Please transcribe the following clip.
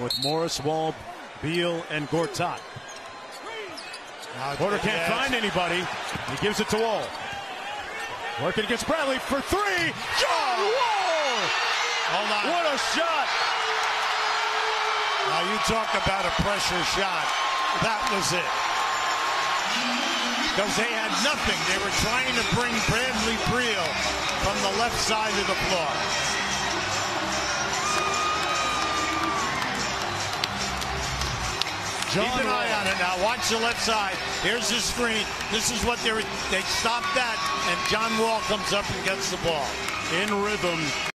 along with Morris, Wall, Beal, and Gortat. Porter can't find anybody. He gives it to Wall. Working against Bradley for three. John Wall! Hold on. What a shot! Now you talk about a pressure shot. That was it. Because they had nothing. They were trying to bring Bradley Beal from the left side of the floor. John Keep an eye on it now. Watch the left side. Here's the screen. This is what they. They stopped that, and John Wall comes up and gets the ball. in rhythm